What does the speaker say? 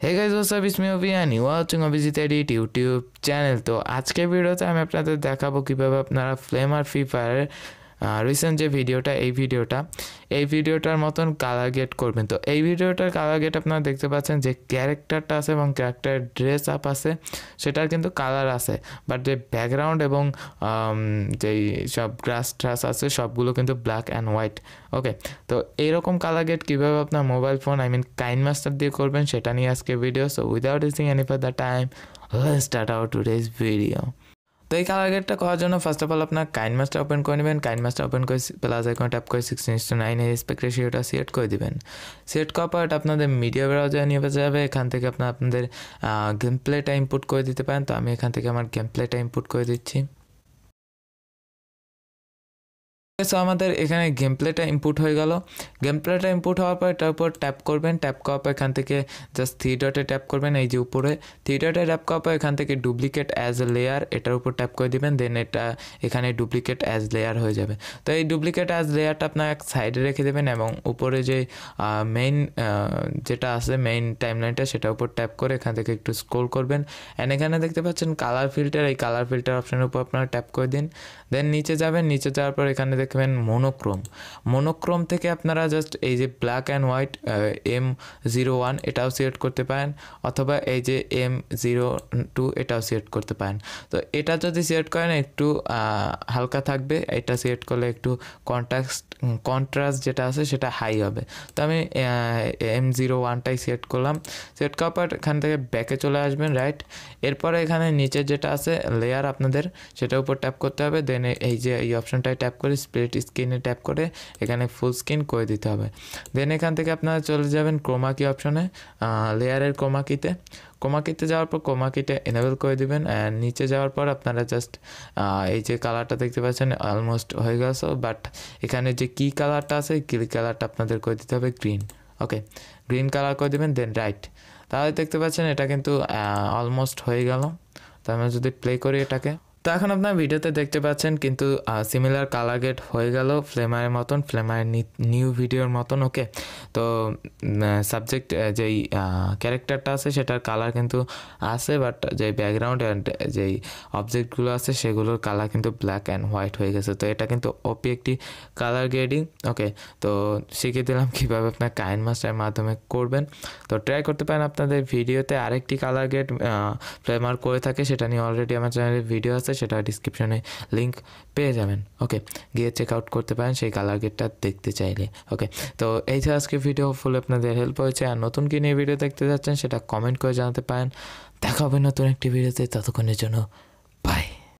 Hey guys what's up is me Abhiyan watching Abhijit edit YouTube channel তো আজকের ভিডিওতে আমি আপনাদের দেখাবো কীভাবে আপনারা ফ্লেম আর ফ্রি ফায়ারের রিসেন্ট যে ভিডিওটা এই ভিডিওটা এই ভিডিওটার মতন কালার গেট করবেন। তো এই ভিডিওটার কালার গেট আপনারা দেখতে পাচ্ছেন যে ক্যারেক্টারটা আছে এবং ক্যারেক্টারের ড্রেস আপ আছে, সেটার কিন্তু কালার আছে। বাট যে ব্যাকগ্রাউন্ড এবং যেই সব গ্রাস ট্রাস আছে, সবগুলো কিন্তু ব্ল্যাক অ্যান্ড হোয়াইট ওকে তো এইরকম কালার গেট কীভাবে আপনার মোবাইল ফোন আই মিন কাইন মাস্টার দিয়ে করবেন, সেটা নিয়ে আজকে video so without wasting any further time start out today's video তো এই কালার গেটটা করার জন্য ফার্স্ট অফ অল আপনার কাইন মাস্টার ওপেন করে নেবেন। কাইন মাস্টার ওপেন করে প্লাস আইকন ট্যাপ করে সিক্সটিন টু নাইন এই রেসপেক্ট রেশিওটা সিলেক্ট করে দেবেন। সিলেক্ট করার পর আপনাদের মিডিয়া ব্রাউজার নিয়ে যাবে। এখান থেকে আপনার আপনাদের গেম প্লেটা ইনপুট করে দিতে পারেন। তো আমি এখান থেকে আমার গেম প্লেটা ইনপুট করে দিচ্ছি। সো আমাদের এখানে গেম প্লেটা ইনপুট হয়ে গেল। গেম প্লেটা ইনপুট হওয়ার পর এটার উপর ট্যাপ করবেন ট্যাপ করার পর এখান থেকে জাস্ট থ্রি ডটে ট্যাপ করবেন, এই যে উপরে। থ্রি ডটে ট্যাপ করার পর এখান থেকে ডুপ্লিকেট অ্যাজ এ লেয়ার এটার উপর ট্যাপ করে দিবেন দেন এটা এখানে ডুপ্লিকেট অ্যাজ লেয়ার হয়ে যাবে। তো এই ডুপ্লিকেট অ্যাজ লেয়ারটা আপনার এক সাইডে রেখে দেবেন এবং উপরে যে মেইন যেটা আছে মেইন টাইমলাইনটা সেটার উপর ট্যাপ করে এখান থেকে একটু স্ক্রোল করবেন। অ্যান্ড এখানে দেখতে পাচ্ছেন কালার ফিল্টার এই কালার ফিল্টার অপশানের উপর আপনারা ট্যাপ করে দিন। দেন নিচে যাবেন, নিচে যাওয়ার পর এখানে দেখবেন মনোক্রোম মনোক্রোম থেকে আপনারা জাস্ট এই যে black and white M zero one এটাও সিলেক্ট করতে পারেন, অথবা এই যে এম জিরো টু এটাও সিলেক্ট করতে পারেন। তো এটা যদি সিলেক্ট করেন একটু হালকা থাকবে, এটা সিলেক্ট করলে একটু কন্ট্রাস্ট কন্ট্রাস্ট যেটা আছে সেটা হাই হবে। তো আমি এম জিরো ওয়ানটাই সেট করলাম। সেট করার পর এখান থেকে ব্যাকে চলে আসবেন রাইট এরপরে এখানে নিচে যেটা আছে লেয়ার আপনাদের সেটার উপর ট্যাপ করতে হবে। দেন এই যে, এই অপশনটায় ট্যাপ করে স্প্লিট স্ক্রিনে ট্যাপ করে এখানে ফুল স্ক্রিন করে দিতে হবে। দেন এখান থেকে আপনারা চলে যাবেন ক্রোমাকি অপশনে লেয়ারের ক্রোমাকিতে কোমাকিতে যাওয়ার পর কোমাকিতে এনেবল করে দিবেন অ্যান্ড নিচে যাওয়ার পর আপনারা জাস্ট এই যে কালারটা দেখতে পাচ্ছেন অলমোস্ট হয়ে গেছে বাট এখানে যে কী কালারটা আছে কি কালারটা আপনাদের করে দিতে হবে গ্রিন ওকে গ্রিন কালার করে দেবেন দেন রাইট তাহলে দেখতে পাচ্ছেন এটা কিন্তু অলমোস্ট হয়ে গেল। তো আমি যদি প্লে করি এটাকে তো এখন আপনার ভিডিওতে দেখতে পাচ্ছেন কিন্তু সিমিলার কালার গেট হয়ে গেল ফ্লেমারের মতন, ফ্লেমারের নিউ ভিডিওর মতন ওকে তো সাবজেক্ট যেই ক্যারেক্টারটা আছে সেটার কালার কিন্তু আছে বাট যে ব্যাকগ্রাউন্ড অ্যান্ড যেই অবজেক্টগুলো আছে সেগুলোর কালার কিন্তু ব্ল্যাক অ্যান্ড হোয়াইট হয়ে গেছে। তো এটা কিন্তু ওপি একটি কালার গ্রেডিং ওকে তো শিখিয়ে দিলাম কীভাবে আপনার কাইন মাস্টারের মাধ্যমে করবেন। তো ট্রাই করতে পারেন আপনাদের ভিডিওতে আরেকটি কালার গেট ফ্লেমার করে থাকে, সেটা নিয়ে অলরেডি আমার চ্যানেলে ভিডিও আছে সেটা ডিসক্রিপশনে লিঙ্ক পেয়ে যাবেন। ওকে গিয়ে চেক আউট করতে পারেন, সেই কালার গেটটা দেখতে চাইলে। ওকে তো এই যে আজকে ভিডিও ফুল আপনাদের হেল্প হয়েছে। আর নতুন কি নিয়ে ভিডিও দেখতে যাচ্ছেন, সেটা কমেন্ট করে জানাতে পারেন। দেখা হবে নতুন একটি ভিডিওতে ততক্ষণের জন্য